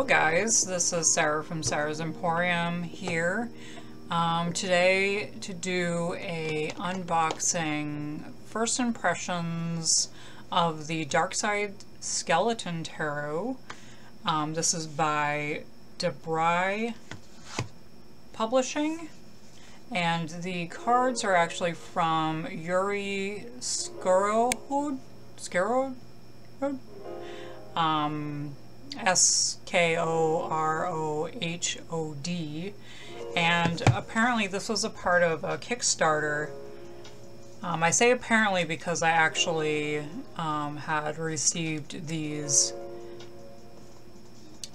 Hello guys. This is Sarah from Sarah's Emporium here. Um, today to do a unboxing first impressions of the Darkside Skeleton Tarot. Um, this is by Da Brigh Publishing. And the cards are actually from Yury Skorohod? Skorohod? Um, S-K-O-R-O-H-O-D. And apparently this was a part of a Kickstarter. Um, I say apparently because I actually um, had received these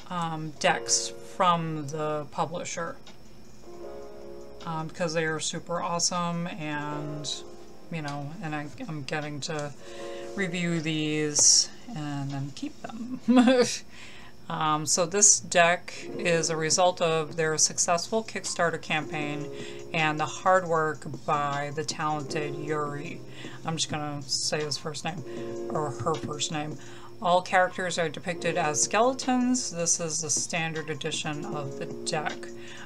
um, decks from the publisher. Um, because they are super awesome and, you know, and I, I'm getting to review these and then keep them. um, so this deck is a result of their successful Kickstarter campaign and the hard work by the talented Yury. I'm just gonna say his first name, or her first name. All characters are depicted as skeletons. This is the standard edition of the deck.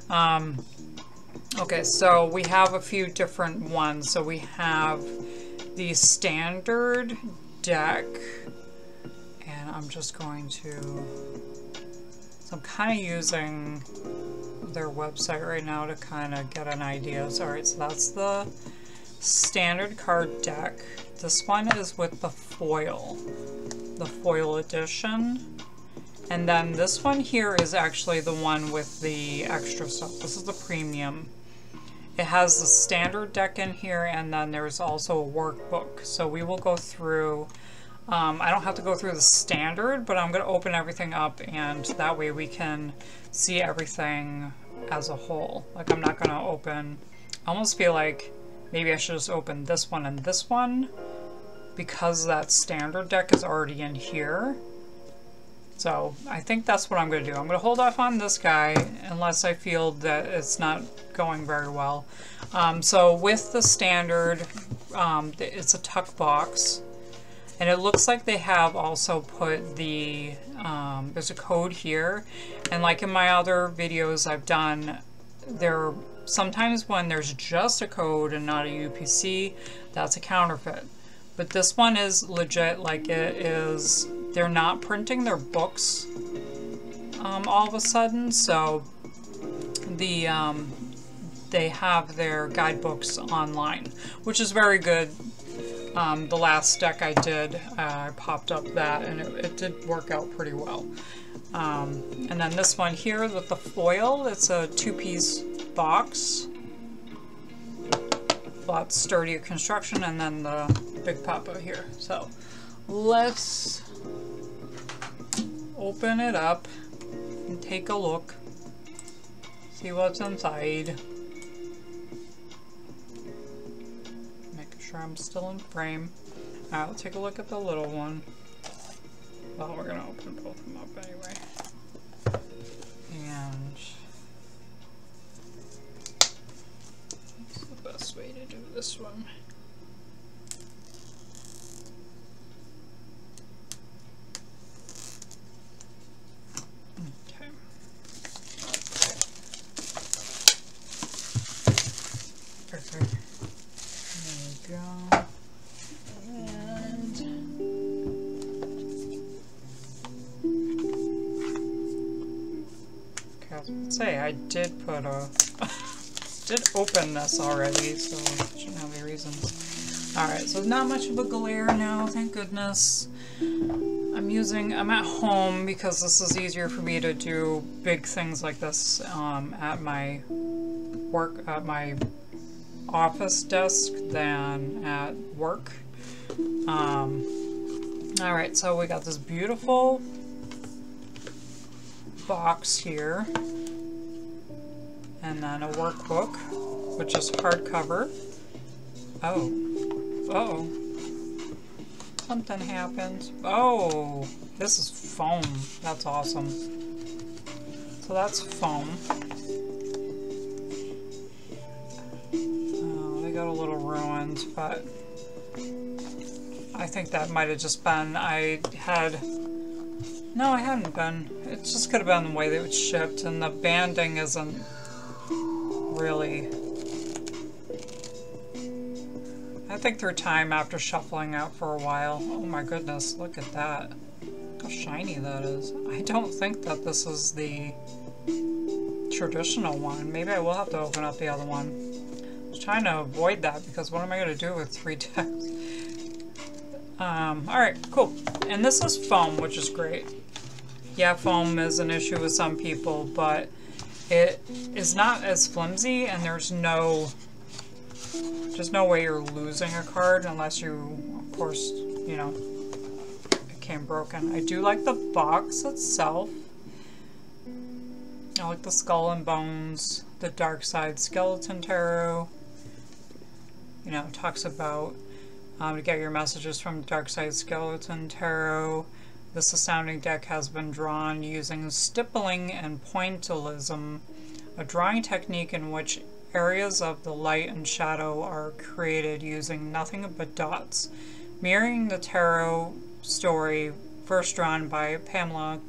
Um, okay, so we have a few different ones. So we have the standard deck and I'm just going to so I'm kind of using their website right now to kind of get an idea. So, alright, so that's the standard card deck. This one is with the foil, the foil edition. And then this one here is actually the one with the extra stuff. This is the premium. It has the standard deck in here and then there's also a workbook. So we will go through, um, I don't have to go through the standard, but I'm going to open everything up and that way we can see everything as a whole. Like I'm not going to open, I almost feel like maybe I should just open this one and this one because that standard deck is already in here. So I think that's what I'm going to do. I'm going to hold off on this guy unless I feel that it's not going very well. Um, so with the standard, um, it's a tuck box. And it looks like they have also put the, um, there's a code here. And like in my other videos I've done, there sometimes when there's just a code and not a UPC, that's a counterfeit. But this one is legit, like it is they're not printing their books um, all of a sudden, so the um, they have their guidebooks online, which is very good. Um, the last deck I did, uh, I popped up that, and it, it did work out pretty well. Um, and then this one here with the foil, it's a two-piece box. A Lot sturdier construction, and then the big papa here. So let's open it up and take a look. See what's inside. Sure I'm still in frame. I'll take a look at the little one. Well, we're gonna open both of them up anyway. And what's the best way to do this one? Say, I did put a... did open this already, so shouldn't have any reason. Alright, so not much of a glare now, thank goodness. I'm using, I'm at home because this is easier for me to do big things like this um, at my work, at my office desk than at work. Um, Alright, so we got this beautiful box here and then a workbook, which is hardcover. Oh. Oh. Something happened. Oh, this is foam. That's awesome. So that's foam. Oh, they got a little ruined, but I think that might have just been, I had, no, I hadn't been. it just could have been the way that it was shipped, and the banding isn't really... I think through time after shuffling out for a while. Oh my goodness, look at that. How shiny that is. I don't think that this is the traditional one. Maybe I will have to open up the other one. I was trying to avoid that because what am I going to do with three decks? Um, alright, cool. And this is foam, which is great. Yeah, foam is an issue with some people, but it is not as flimsy and there's no there's no way you're losing a card unless you, of course, you know, it came broken. I do like the box itself. I like the Skull and Bones, the Dark Side Skeleton Tarot. You know, talks about um, to get your messages from Dark Side Skeleton Tarot. This astounding deck has been drawn using stippling and pointillism, a drawing technique in which areas of the light and shadow are created using nothing but dots, mirroring the tarot story first drawn by Pamela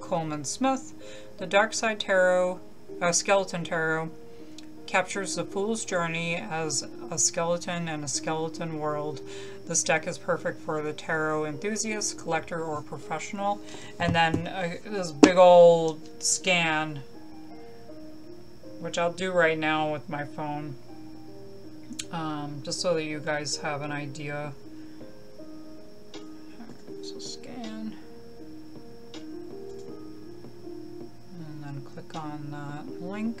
Colman Smith. The Dark Side Tarot, uh, Skeleton Tarot, captures the fool's journey as a skeleton in a skeleton world. This deck is perfect for the tarot enthusiast, collector, or professional. And then uh, this big old scan, which I'll do right now with my phone, um, just so that you guys have an idea. So scan. And then click on that link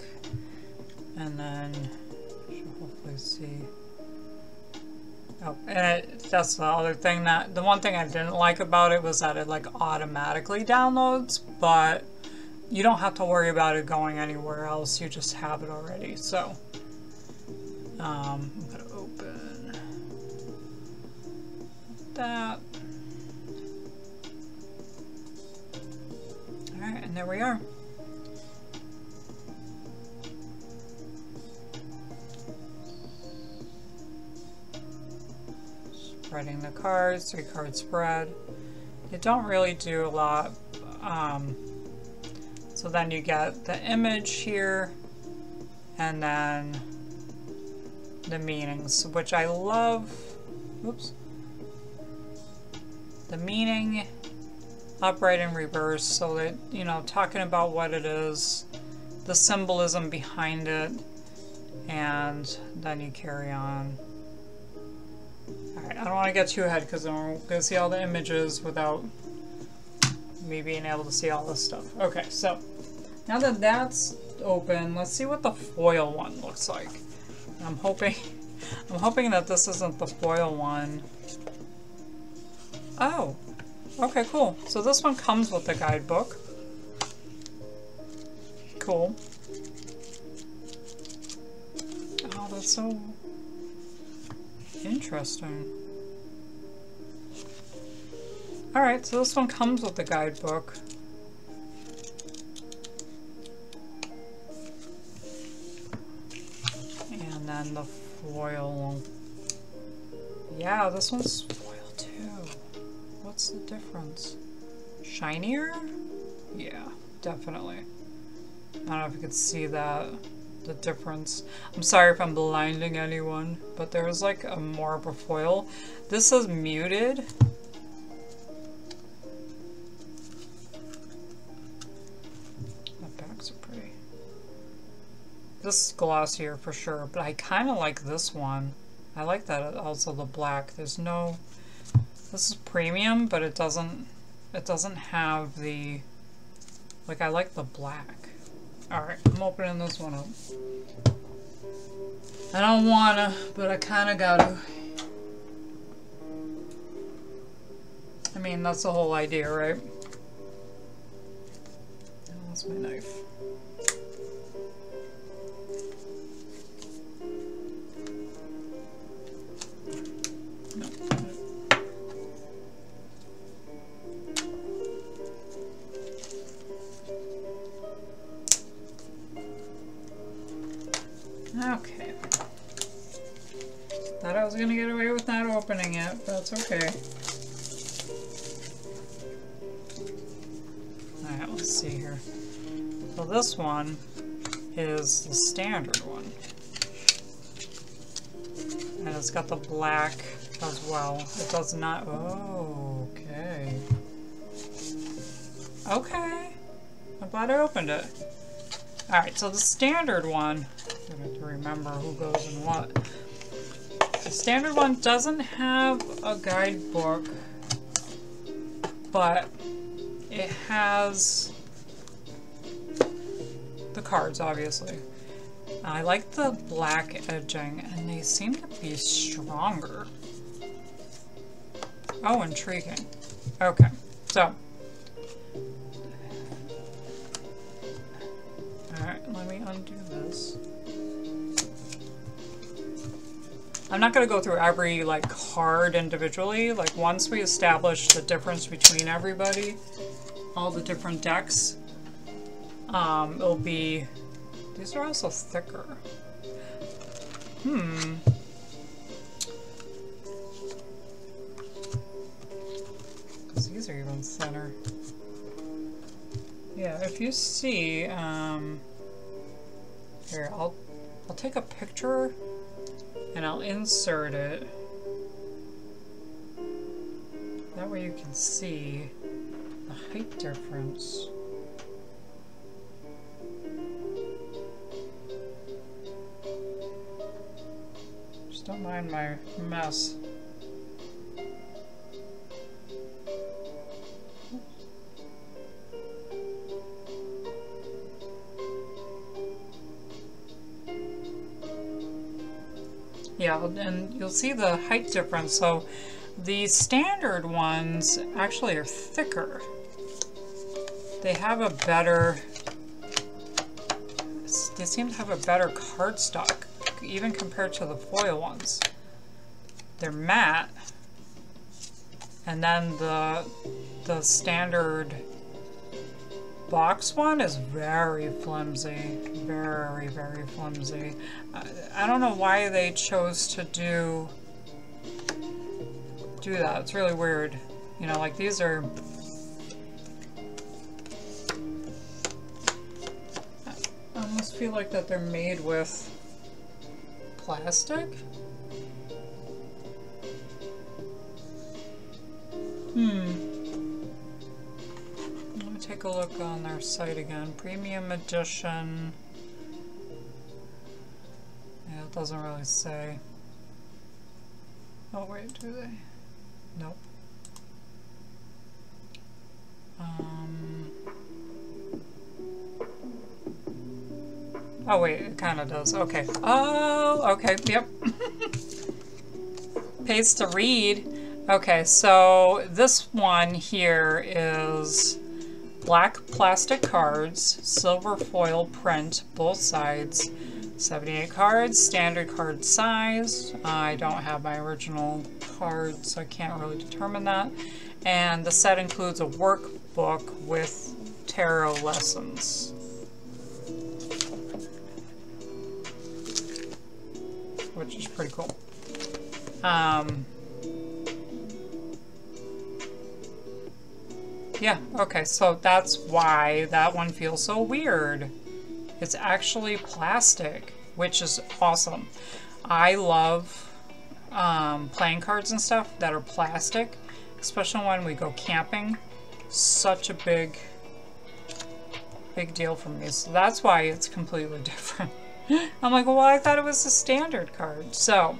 and then you should hopefully see. Oh, and it, that's the other thing that the one thing I didn't like about it was that it like automatically downloads, but you don't have to worry about it going anywhere else. You just have it already. So um, I'm gonna open that. All right, and there we are. Spreading the cards, three card spread. You don't really do a lot. Um, so then you get the image here and then the meanings, which I love. Oops. The meaning upright and reverse so that, you know, talking about what it is, the symbolism behind it, and then you carry on. I don't want to get too ahead because I'm going to see all the images without me being able to see all this stuff. Okay, so now that that's open, let's see what the foil one looks like. I'm hoping, I'm hoping that this isn't the foil one. Oh, okay, cool. So this one comes with the guidebook. Cool. Oh, that's so Interesting. Alright, so this one comes with the guidebook. And then the foil. Yeah, this one's foil too. What's the difference? Shinier? Yeah, definitely. I don't know if you could see that the difference. I'm sorry if I'm blinding anyone, but there's like a more of a foil. This is muted. This is glossier for sure, but I kind of like this one. I like that also the black. There's no... This is premium, but it doesn't... It doesn't have the... Like, I like the black. Alright, I'm opening this one up. I don't wanna, but I kinda gotta. I mean, that's the whole idea, right? That's my knife. It, but that's okay. Alright, let's see here. So this one is the standard one. And it's got the black as well. It does not, oh, okay. Okay. I'm glad I opened it. Alright, so the standard one, I have to remember who goes in what. The standard one doesn't have a guidebook, but it has the cards, obviously. I like the black edging, and they seem to be stronger. Oh, intriguing. Okay, so I'm not going to go through every like card individually. Like once we establish the difference between everybody, all the different decks, um, it'll be... These are also thicker. Hmm. Because these are even thinner. Yeah, if you see, um, here, I'll, I'll take a picture and I'll insert it. That way you can see the height difference. Just don't mind my mess. And you'll see the height difference. So the standard ones actually are thicker. They have a better, they seem to have a better cardstock, even compared to the foil ones. They're matte, and then the the standard box one is very flimsy. Very, very flimsy. I, I don't know why they chose to do do that. It's really weird. You know, like these are I almost feel like that they're made with plastic. Hmm take a look on their site again. Premium edition. Yeah, it doesn't really say. Oh wait, do they? Nope. Um. Oh wait, it kind of does. Okay. Oh, okay. Yep. Pays to read. Okay, so this one here is black plastic cards, silver foil print, both sides, 78 cards, standard card size. I don't have my original card, so I can't really determine that. And the set includes a workbook with tarot lessons. Which is pretty cool. Um, Yeah, okay, so that's why that one feels so weird. It's actually plastic, which is awesome. I love um, playing cards and stuff that are plastic, especially when we go camping. Such a big, big deal for me. So that's why it's completely different. I'm like, well, I thought it was a standard card. So,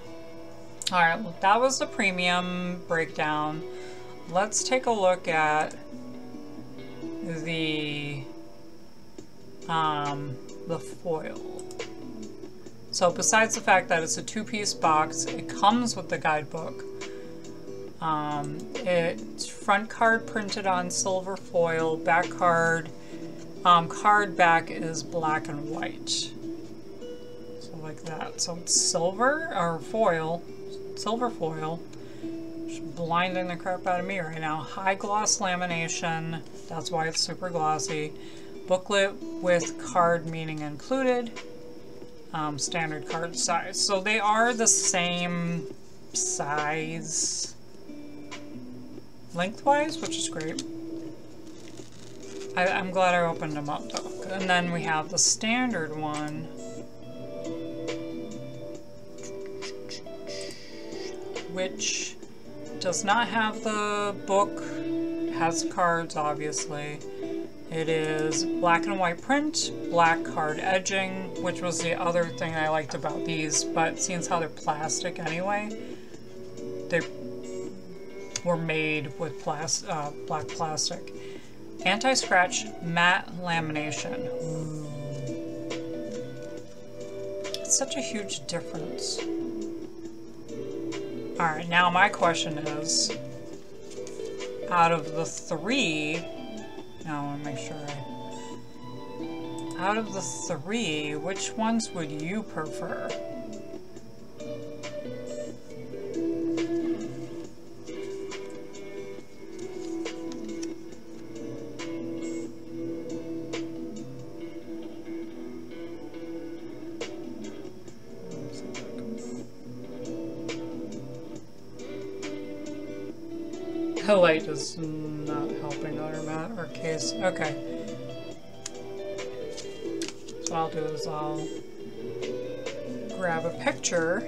all right, well, that was the premium breakdown. Let's take a look at the um, the foil. So besides the fact that it's a two-piece box, it comes with the guidebook. Um, it's front card printed on silver foil, back card, um, card back is black and white. So like that. So it's silver, or foil, silver foil, blinding the crap out of me right now. High gloss lamination, that's why it's super glossy. Booklet with card meaning included. Um, standard card size. So they are the same size lengthwise, which is great. I, am glad I opened them up though, and then we have the standard one. Which does not have the book, has cards obviously. It is black and white print, black card edging, which was the other thing I liked about these, but seeing how they're plastic anyway, they were made with plas uh, black plastic. Anti-scratch matte lamination. It's such a huge difference. Alright, now my question is, out of the three, now I want to make sure I, out of the three, which ones would you prefer? Is not helping our mat our case. Okay. So what I'll do is I'll grab a picture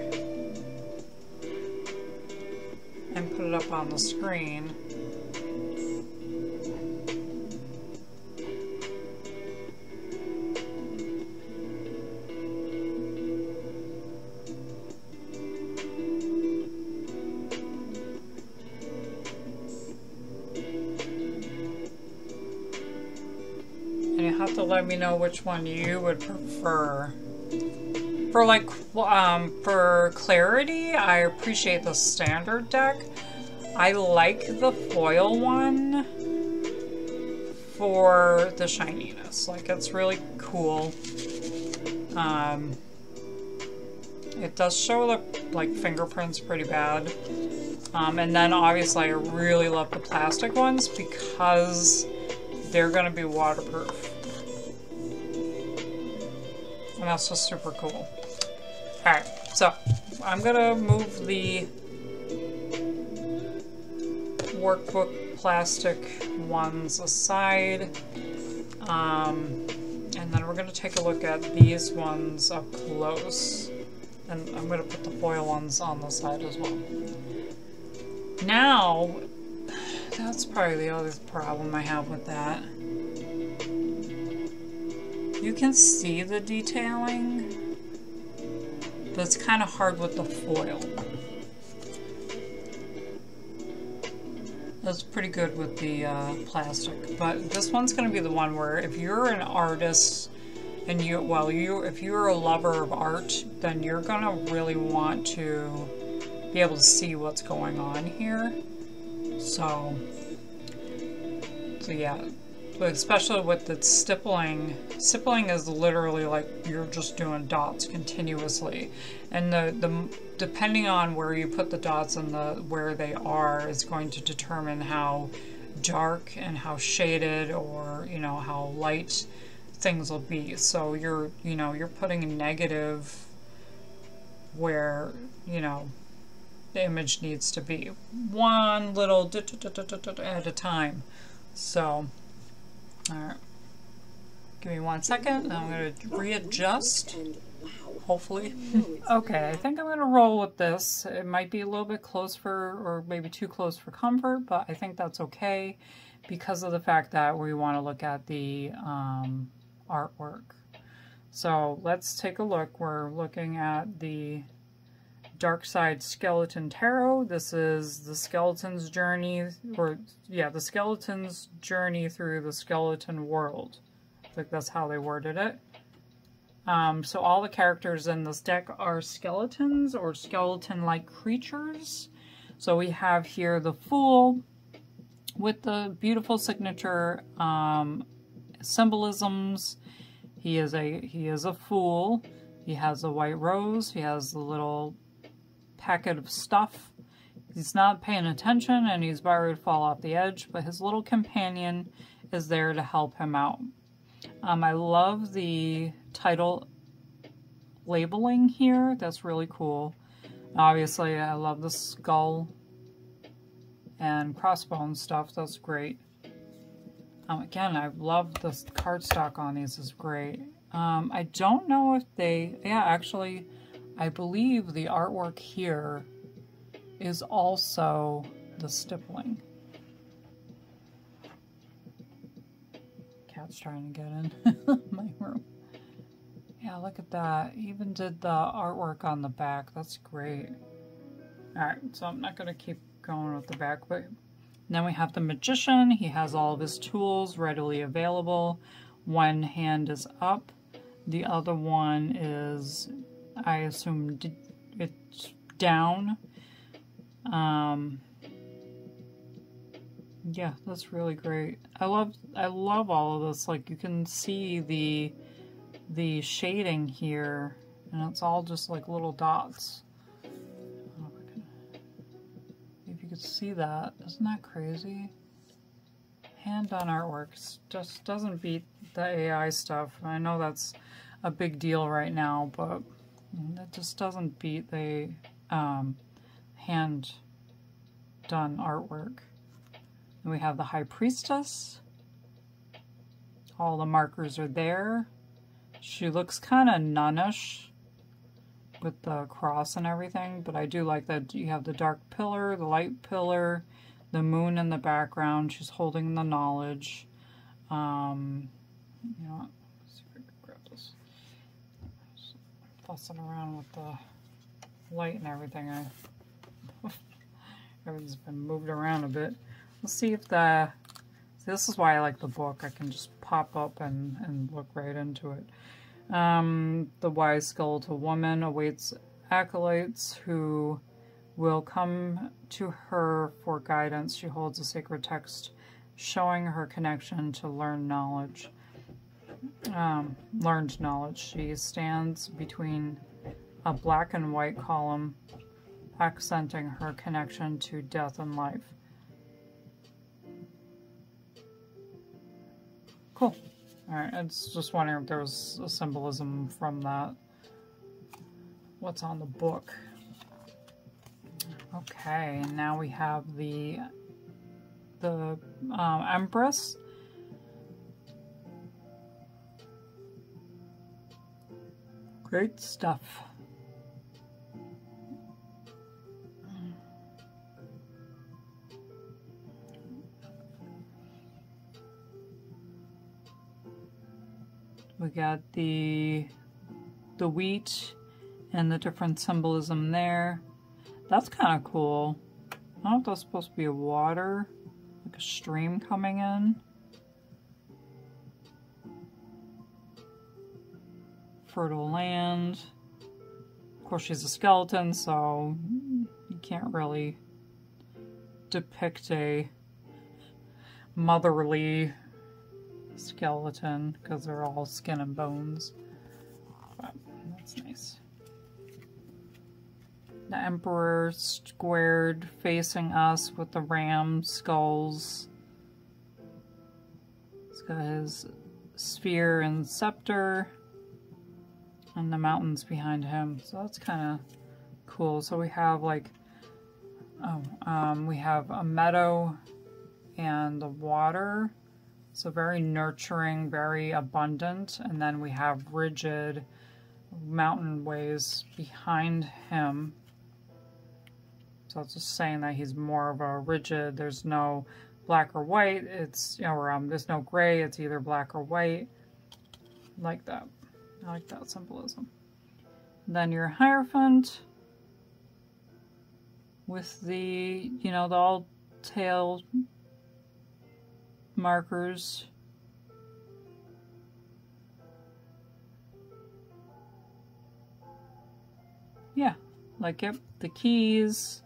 and put it up on the screen. Let me know which one you would prefer. For like, um, for clarity, I appreciate the standard deck. I like the foil one for the shininess. Like, it's really cool. Um, it does show the, like, fingerprints pretty bad. Um, and then, obviously, I really love the plastic ones because they're going to be waterproof. And that's just super cool. Alright, so I'm gonna move the workbook plastic ones aside. Um, and then we're gonna take a look at these ones up close. And I'm gonna put the foil ones on the side as well. Now, that's probably the other problem I have with that. You can see the detailing, but it's kind of hard with the foil. That's pretty good with the uh, plastic, but this one's going to be the one where if you're an artist and you, well, you, if you're a lover of art, then you're going to really want to be able to see what's going on here. So, so yeah, but especially with the stippling, stippling is literally like you're just doing dots continuously. And the, the depending on where you put the dots and the where they are is going to determine how dark and how shaded or, you know, how light things will be. So you're, you know, you're putting a negative where, you know, the image needs to be one little at a time. So Alright. Give me one second. I'm going to readjust. Hopefully. okay, I think I'm going to roll with this. It might be a little bit close for, or maybe too close for comfort, but I think that's okay because of the fact that we want to look at the um, artwork. So let's take a look. We're looking at the Dark Side Skeleton Tarot. This is the skeleton's journey, or yeah, the skeleton's journey through the skeleton world. I think that's how they worded it. Um, so all the characters in this deck are skeletons or skeleton-like creatures. So we have here the Fool with the beautiful signature um, symbolisms. He is a he is a fool. He has a white rose. He has the little packet of stuff. He's not paying attention and he's about to fall off the edge, but his little companion is there to help him out. Um, I love the title labeling here. That's really cool. Obviously, I love the skull and crossbone stuff. That's great. Um, again, I love the cardstock on these is great. Um, I don't know if they, yeah, actually, I believe the artwork here is also the stippling. Cat's trying to get in my room. Yeah, look at that. Even did the artwork on the back. That's great. Alright, so I'm not going to keep going with the back, but then we have the Magician. He has all of his tools readily available. One hand is up. The other one is, I assume, it's down. Um, yeah, that's really great. I love I love all of this. Like you can see the the shading here, and it's all just like little dots. If you could see that, isn't that crazy? Hand-done artwork just doesn't beat the AI stuff. I know that's a big deal right now, but it just doesn't beat the um, hand-done artwork. And we have the High Priestess. All the markers are there. She looks kind of nunnish with the cross and everything, but I do like that you have the dark pillar, the light pillar, the moon in the background. She's holding the knowledge. Um, you know, let's see if I can grab this. Fussing around with the light and everything. I everything's been moved around a bit. Let's see if the this is why I like the book. I can just pop up and, and look right into it. Um, the wise skeletal woman awaits acolytes who will come to her for guidance. She holds a sacred text showing her connection to learned knowledge. Um, learned knowledge. She stands between a black and white column, accenting her connection to death and life. Cool. Alright, I was just wondering if there was a symbolism from that. What's on the book? Okay, now we have the the um, Empress. Great stuff. We got the the wheat and the different symbolism there. That's kind of cool. I don't know if that's supposed to be a water, like a stream coming in. Fertile land. Of course, she's a skeleton, so you can't really depict a motherly skeleton because they're all skin and bones. But that's nice. The Emperor squared facing us with the ram skulls. He's got his sphere and scepter and the mountains behind him. So that's kind of cool. So we have like, oh, um, we have a meadow and the water so very nurturing, very abundant. And then we have rigid mountain ways behind him. So it's just saying that he's more of a rigid, there's no black or white, it's, you know, or, um, there's no gray, it's either black or white. Like that. I like that symbolism. Then your Hierophant with the, you know, the all tail markers. Yeah, like it, the keys,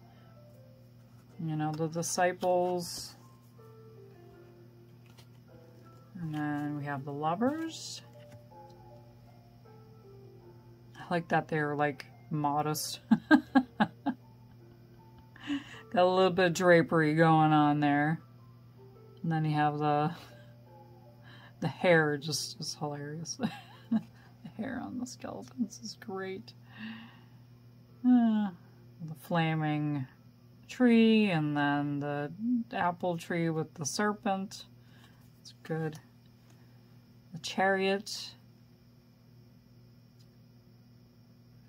you know, the disciples. And then we have the lovers. Like that they're like modest. Got a little bit of drapery going on there. And then you have the the hair just is hilarious. the hair on the skeletons is great. Uh, the flaming tree and then the apple tree with the serpent. It's good. The chariot.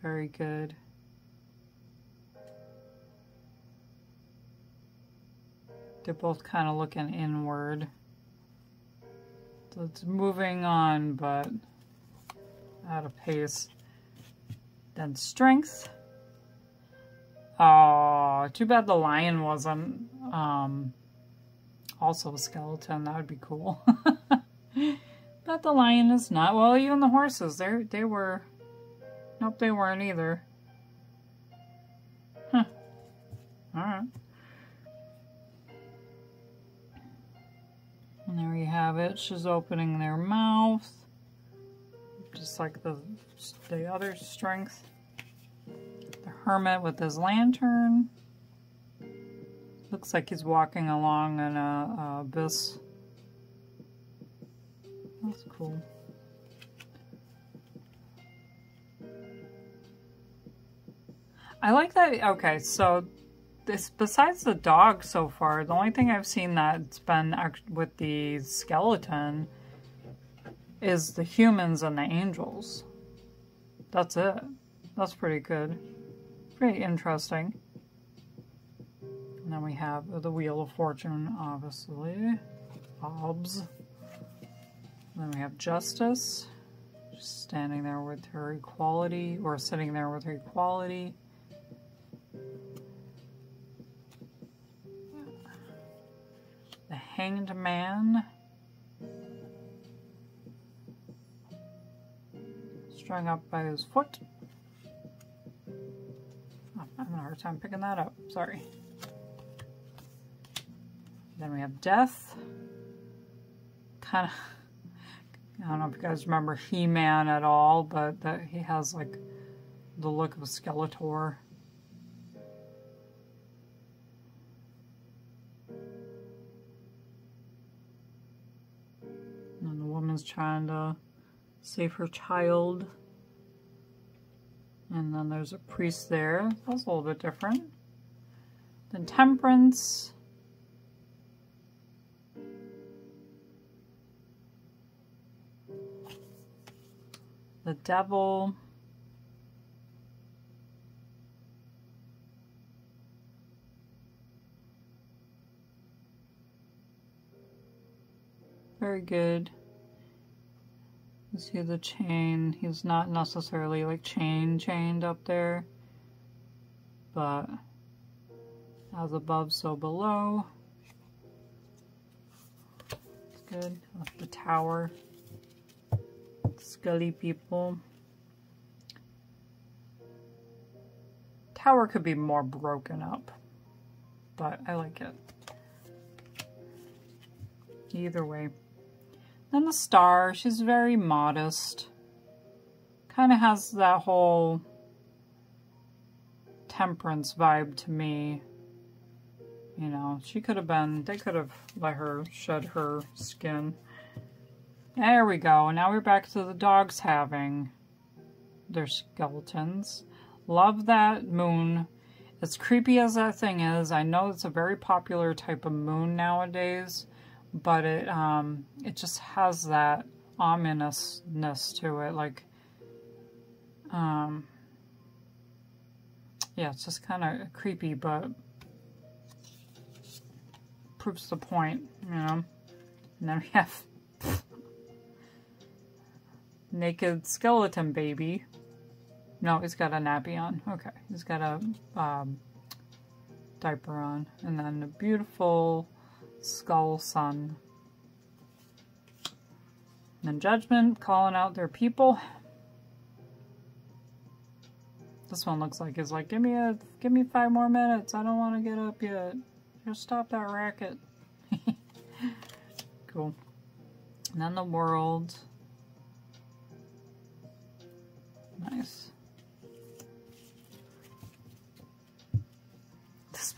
Very good. They're both kind of looking inward. So it's moving on, but at a pace. Then strength. Oh, too bad the lion wasn't um, also a skeleton. That would be cool. but the lion is not. Well, even the horses, they they were. Nope, they weren't either. Huh. All right. And there you have it. She's opening their mouth. Just like the, the other strength. The hermit with his lantern. Looks like he's walking along an a abyss. That's cool. I like that. Okay, so this besides the dog so far, the only thing I've seen that's been with the skeleton is the humans and the angels. That's it. That's pretty good. Pretty interesting. And then we have the Wheel of Fortune, obviously. Hobbs. Then we have Justice. Just standing there with her equality, or sitting there with her equality. Hanged man. Strung up by his foot. Oh, I'm having a hard time picking that up. Sorry. Then we have death. Kind of, I don't know if you guys remember He-Man at all, but that he has like the look of a Skeletor. Trying to save her child. And then there's a priest there. That's a little bit different. Then temperance. The devil. Very good. You see the chain. He's not necessarily like chain chained up there, but as above, so below. It's good. the tower. Scully people. Tower could be more broken up, but I like it. Either way. Then the star, she's very modest. Kind of has that whole temperance vibe to me. You know, she could have been, they could have let her shed her skin. There we go. Now we're back to the dogs having their skeletons. Love that moon. As creepy as that thing is, I know it's a very popular type of moon nowadays but it um it just has that ominousness to it like um yeah it's just kind of creepy but proves the point you know? And then we have naked skeleton baby. No he's got a nappy on. Okay he's got a um, diaper on. And then a beautiful Skull Sun. And Judgment calling out their people. This one looks like it's like, give me a, give me five more minutes. I don't want to get up yet. Just stop that racket. cool. And then the world. Nice.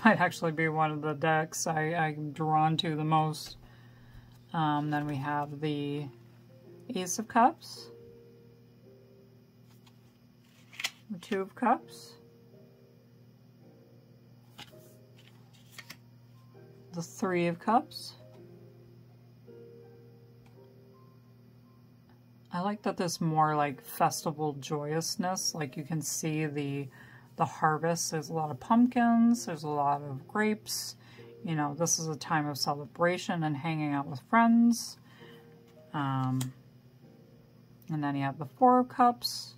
Might actually be one of the decks I, I'm drawn to the most. Um, then we have the Ace of Cups, the Two of Cups, the Three of Cups, I like that there's more like festival joyousness. Like you can see the the harvest. There's a lot of pumpkins. There's a lot of grapes. You know, this is a time of celebration and hanging out with friends. Um, and then you have the Four of Cups.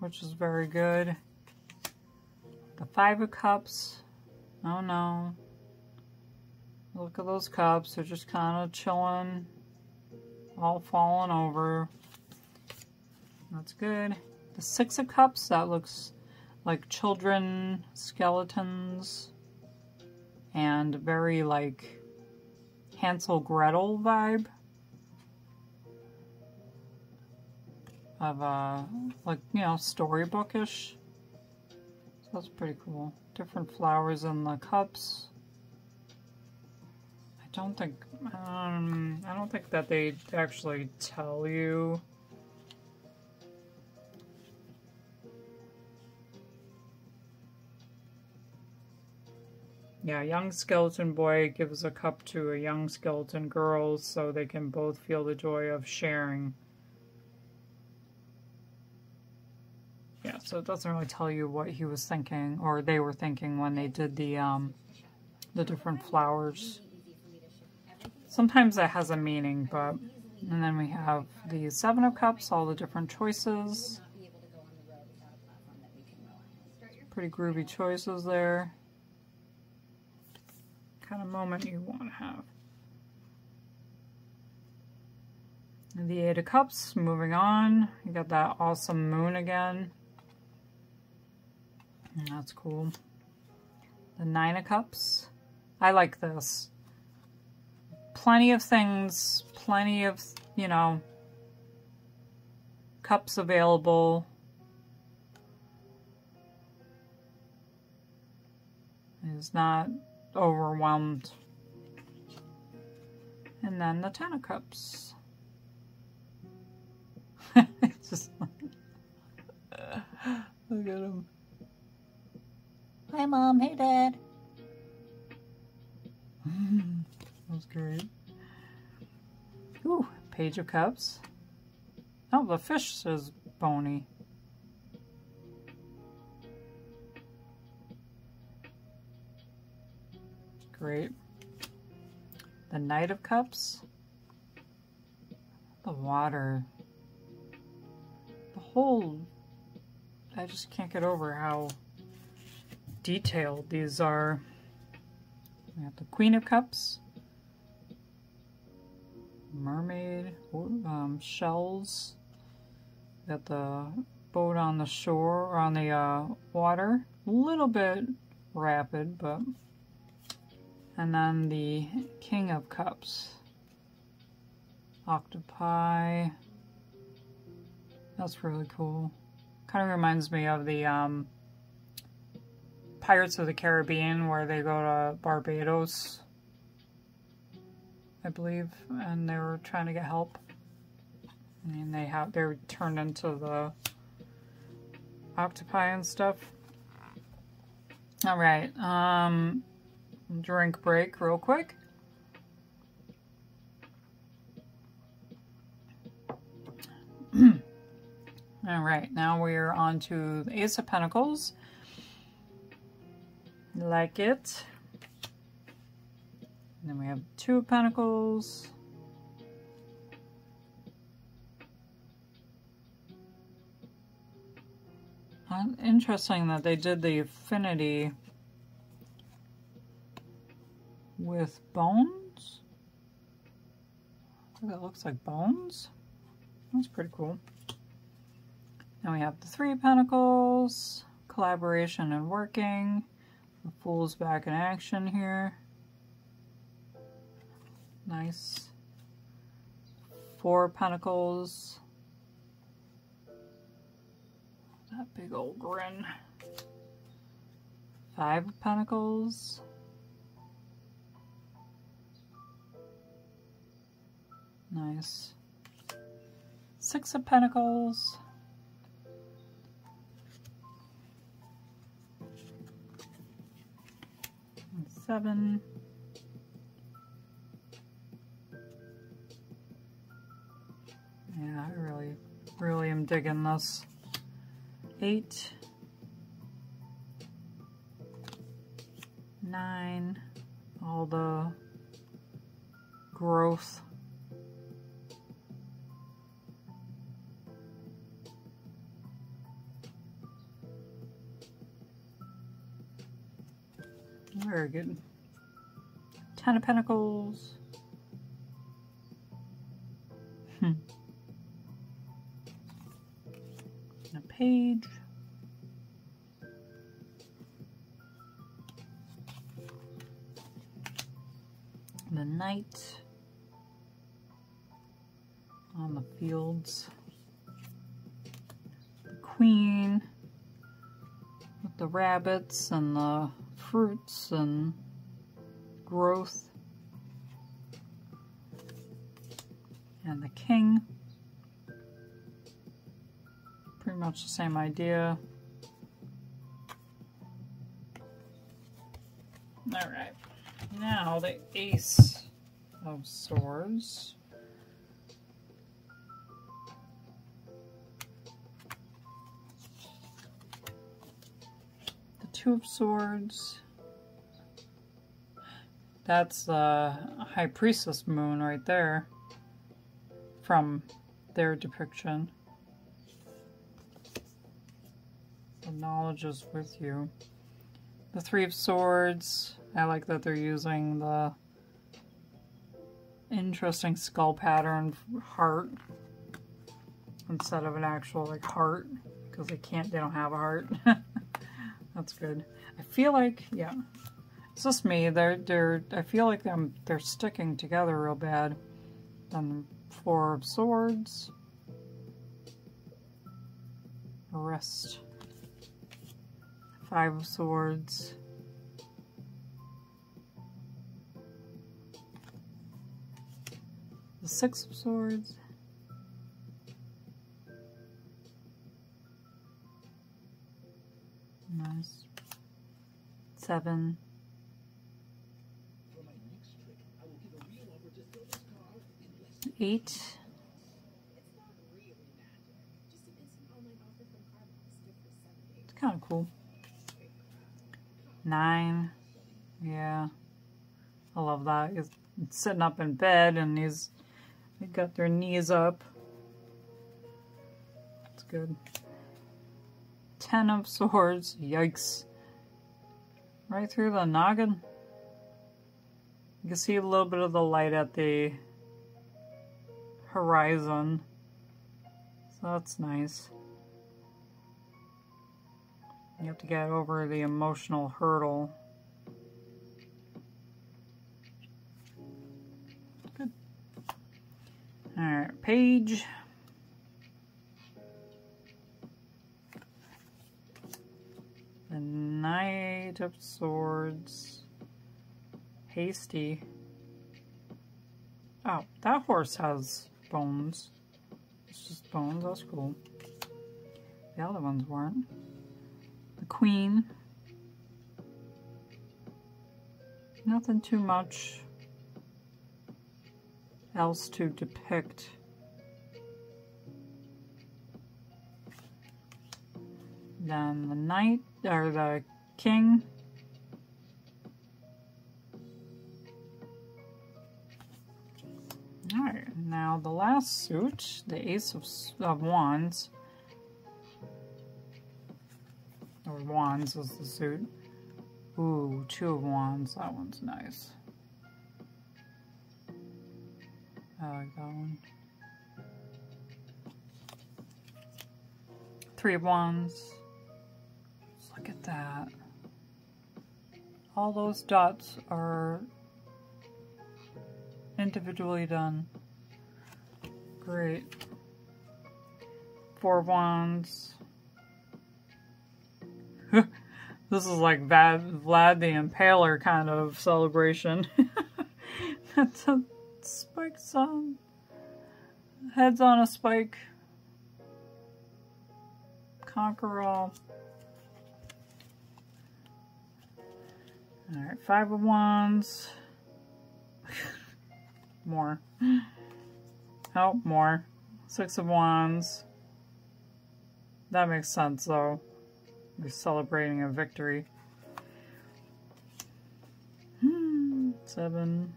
Which is very good. The Five of Cups. Oh no. Look at those cups. They're just kind of chilling. All falling over. That's good. The Six of Cups. That looks like children, skeletons, and very like Hansel Gretel vibe. Of a, uh, like, you know, storybookish. So that's pretty cool. Different flowers in the cups. I don't think, um, I don't think that they actually tell you Yeah, young skeleton boy gives a cup to a young skeleton girl so they can both feel the joy of sharing. Yeah, so it doesn't really tell you what he was thinking or they were thinking when they did the um, the different flowers. Sometimes that has a meaning, but and then we have the Seven of Cups, all the different choices. Pretty groovy choices there kind of moment you want to have. The Eight of Cups, moving on. You got that awesome moon again. That's cool. The Nine of Cups. I like this. Plenty of things, plenty of, you know, cups available. It's not overwhelmed. And then the Ten of Cups. it's just like, look at him. Hi, Mom. Hey, Dad. that was great. Ooh, Page of Cups. Oh, the fish says bony. Great. The Knight of Cups. The water. The whole... I just can't get over how detailed these are. We have the Queen of Cups. Mermaid. Um, shells. Got the boat on the shore, or on the uh, water. A little bit rapid, but and then the King of Cups. Octopi. That's really cool. Kind of reminds me of the um, Pirates of the Caribbean where they go to Barbados, I believe, and they were trying to get help. And they have they're turned into the octopi and stuff. All right. Um, drink break real quick. All right, now we're on to the Ace of Pentacles. Like it. And then we have Two of Pentacles. Interesting that they did the affinity with bones. That looks like bones. That's pretty cool. Now we have the Three Pentacles, collaboration and working. The Fool's back in action here. Nice. Four Pentacles. That big old grin. Five Pentacles. Nice. Six of Pentacles. Seven. Yeah, I really, really am digging this. Eight. Nine. All the growth Very good. Ten of Pentacles. Hmm. A page. The knight on the fields. The queen with the rabbits and the fruits and growth. And the king. Pretty much the same idea. Alright, now the Ace of Swords. The Two of Swords. That's the High Priestess moon right there from their depiction. The knowledge is with you. The Three of Swords. I like that they're using the interesting skull pattern heart instead of an actual like heart because they can't they don't have a heart that's good I feel like yeah it's just me. They're they're. I feel like them. They're sticking together real bad. Then four of swords. Rest. Five of swords. The six of swords. Nice. Seven. Eight. It's kind of cool. Nine. Yeah. I love that. He's sitting up in bed and he's they got their knees up. it's good. Ten of swords. Yikes. Right through the noggin. You can see a little bit of the light at the horizon. So that's nice. You have to get over the emotional hurdle. Good. Alright, page. The Knight of Swords. Hasty. Oh, that horse has bones. It's just bones, that's cool. The other ones weren't. The queen. Nothing too much else to depict. Then the knight, or the king. Alright, now the last suit, the Ace of, of Wands, or Wands is the suit. Ooh, two of Wands, that one's nice. I like that one. Three of Wands. look at that. All those dots are individually done. Great. Four wands. this is like Vlad, Vlad the Impaler kind of celebration. That's a spike song. Heads on a spike. Conquer all. Alright, five of wands. more. Oh, more. Six of Wands. That makes sense, though. You're celebrating a victory. Hmm, seven.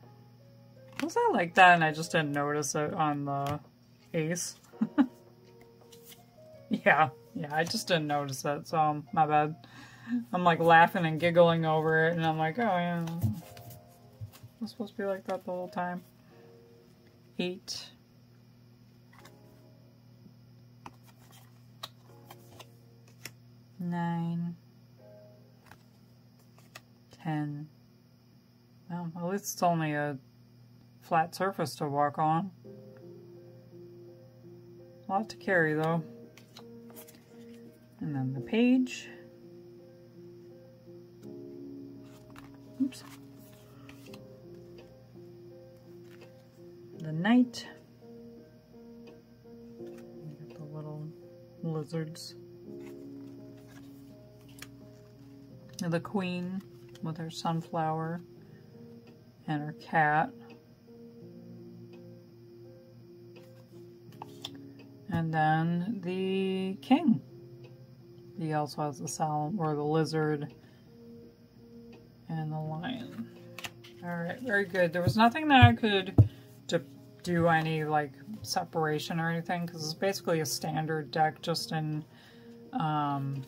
Was that like that and I just didn't notice it on the ace? yeah, yeah, I just didn't notice it, so my bad. I'm like laughing and giggling over it and I'm like, oh yeah. It's supposed to be like that the whole time. Eight. Nine, ten. Well, at least it's only a flat surface to walk on. A lot to carry though. And then the page. Oops. The knight. the little lizards. The queen with her sunflower and her cat. And then the king. He also has the solemn or the lizard and the lion. Alright, very good. There was nothing that I could to do any like separation or anything because it's basically a standard deck just in um,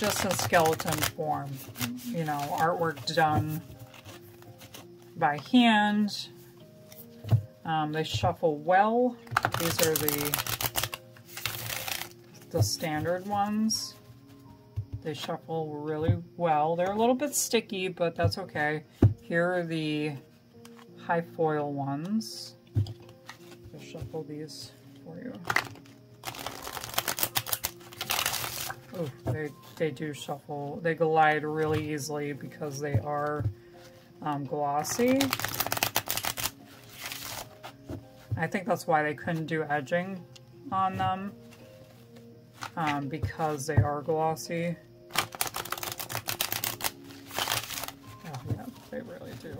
just in skeleton form. You know, artwork done by hand. Um, they shuffle well. These are the the standard ones. They shuffle really well. They're a little bit sticky, but that's okay. Here are the high foil ones. I'll shuffle these for you. They, they do shuffle. They glide really easily because they are um, glossy. I think that's why they couldn't do edging on them um, because they are glossy. Oh yeah, they really do.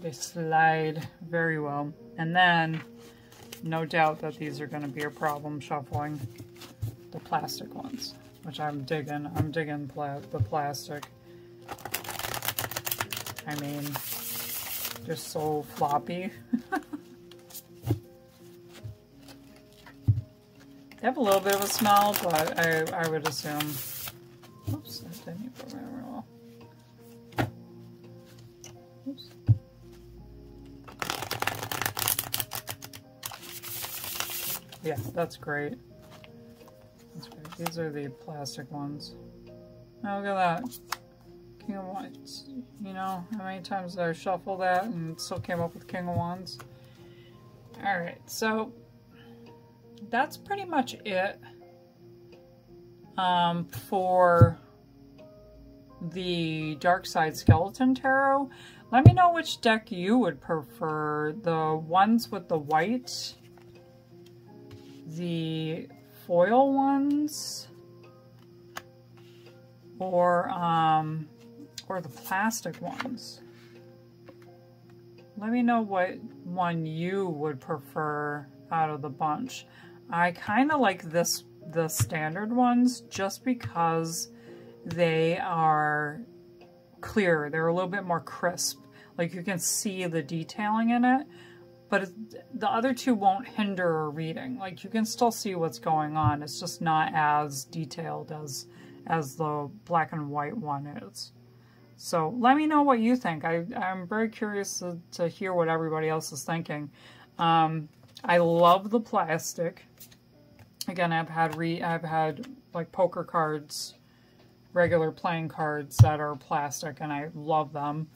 They slide very well. And then, no doubt that these are going to be a problem shuffling the plastic ones, which I'm digging. I'm digging pla the plastic. I mean, just so floppy. they have a little bit of a smell, but I, I would assume... Oops, I didn't put my roll. Oops. Yeah, that's great. These are the plastic ones. Oh, look at that. King of Wands. You know, how many times did I shuffle that and still came up with King of Wands? Alright, so that's pretty much it um, for the Darkside Skeleton Tarot. Let me know which deck you would prefer. The ones with the white, the foil ones or um, or the plastic ones. Let me know what one you would prefer out of the bunch. I kind of like this the standard ones just because they are clear. They're a little bit more crisp. Like you can see the detailing in it but the other two won't hinder reading. Like you can still see what's going on. It's just not as detailed as as the black and white one is. So let me know what you think. I, I'm very curious to, to hear what everybody else is thinking. Um, I love the plastic. Again, I've had re I've had like poker cards, regular playing cards that are plastic, and I love them.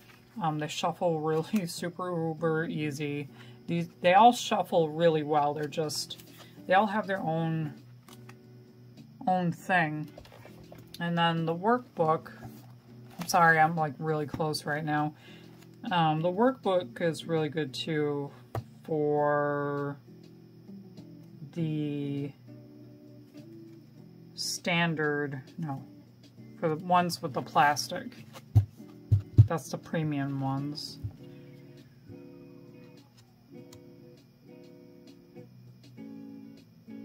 Um, they shuffle really super uber easy. These they all shuffle really well. They're just they all have their own own thing. And then the workbook. I'm sorry, I'm like really close right now. Um, the workbook is really good too for the standard, no, for the ones with the plastic. That's the premium ones.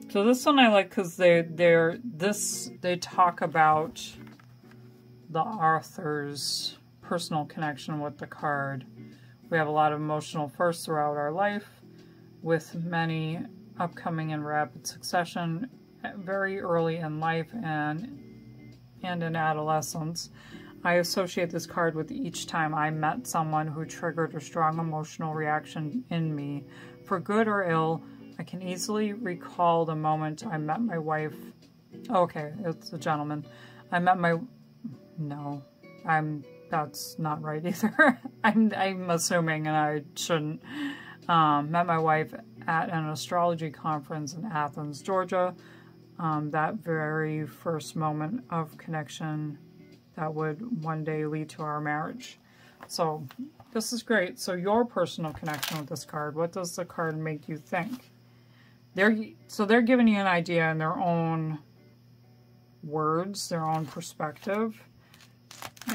So this one I like because they they're this they talk about the author's personal connection with the card. We have a lot of emotional firsts throughout our life, with many upcoming in rapid succession, eh, very early in life and and in adolescence. I associate this card with each time I met someone who triggered a strong emotional reaction in me. For good or ill, I can easily recall the moment I met my wife. Okay, it's a gentleman. I met my. No, I'm. That's not right either. I'm. I'm assuming, and I shouldn't. Um, met my wife at an astrology conference in Athens, Georgia. Um, that very first moment of connection that would one day lead to our marriage. So this is great. So your personal connection with this card, what does the card make you think? They're so they're giving you an idea in their own words, their own perspective.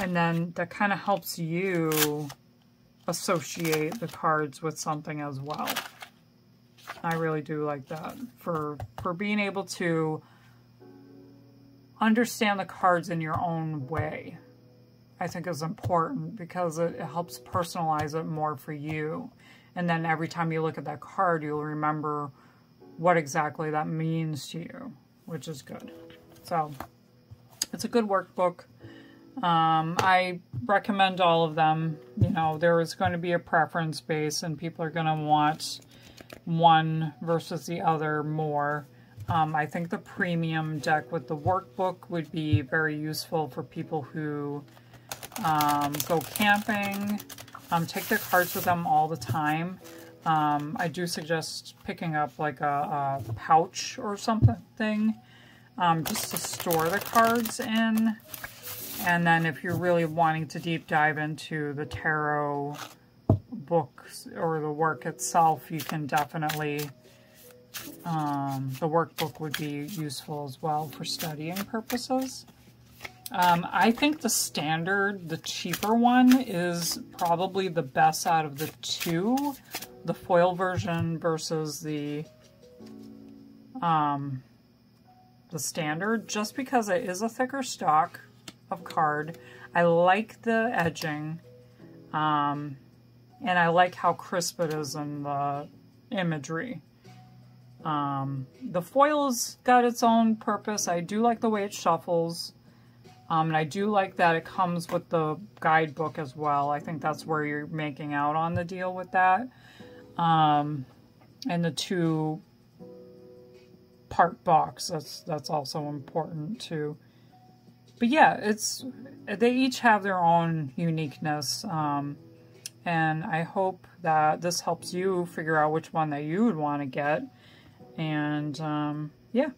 And then that kind of helps you associate the cards with something as well. I really do like that for for being able to understand the cards in your own way. I think is important because it, it helps personalize it more for you. And then every time you look at that card, you'll remember what exactly that means to you, which is good. So it's a good workbook. Um, I recommend all of them. You know, there is going to be a preference base and people are going to want one versus the other more. Um, I think the premium deck with the workbook would be very useful for people who um, go camping, um, take their cards with them all the time. Um, I do suggest picking up like a, a pouch or something um, just to store the cards in. And then if you're really wanting to deep dive into the tarot books or the work itself, you can definitely, um, the workbook would be useful as well for studying purposes. Um, I think the standard, the cheaper one, is probably the best out of the two. The foil version versus the um, the standard, just because it is a thicker stock of card. I like the edging. Um, and I like how crisp it is in the imagery. Um, the foil's got its own purpose. I do like the way it shuffles. Um, and I do like that it comes with the guidebook as well. I think that's where you're making out on the deal with that. Um, and the two part box, that's, that's also important too. But yeah, it's, they each have their own uniqueness. Um, and I hope that this helps you figure out which one that you would want to get. And um, yeah.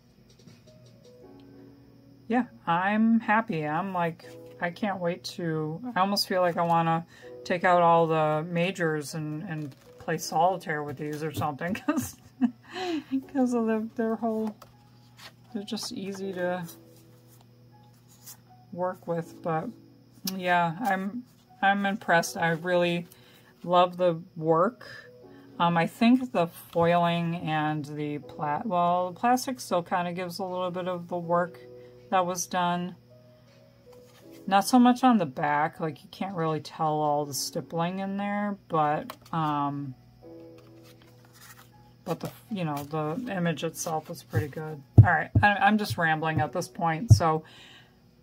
Yeah, I'm happy. I'm like, I can't wait to, I almost feel like I want to take out all the majors and, and play solitaire with these or something because because of the, their whole, they're just easy to work with. But yeah, I'm I'm impressed. I really love the work. Um, I think the foiling and the plat well, the plastic still kind of gives a little bit of the work that was done. Not so much on the back, like you can't really tell all the stippling in there, but um, but the you know the image itself is pretty good. All right, I'm just rambling at this point. So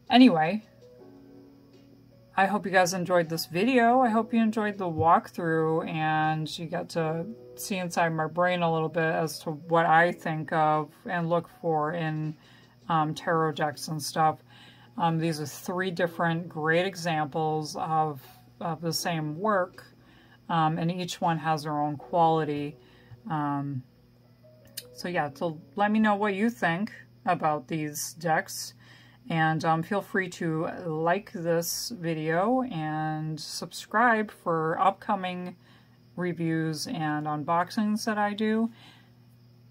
anyway, I hope you guys enjoyed this video. I hope you enjoyed the walkthrough and you got to see inside my brain a little bit as to what I think of and look for in um, tarot decks and stuff. Um, these are three different great examples of, of the same work, um, and each one has their own quality. Um, so yeah, so let me know what you think about these decks. And um, feel free to like this video and subscribe for upcoming reviews and unboxings that I do.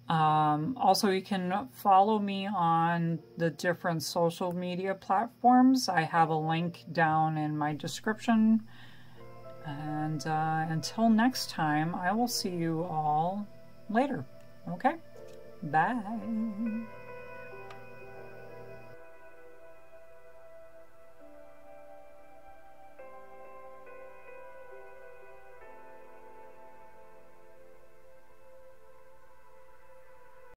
Um, also, you can follow me on the different social media platforms. I have a link down in my description. And uh, until next time, I will see you all later. Okay? Bye.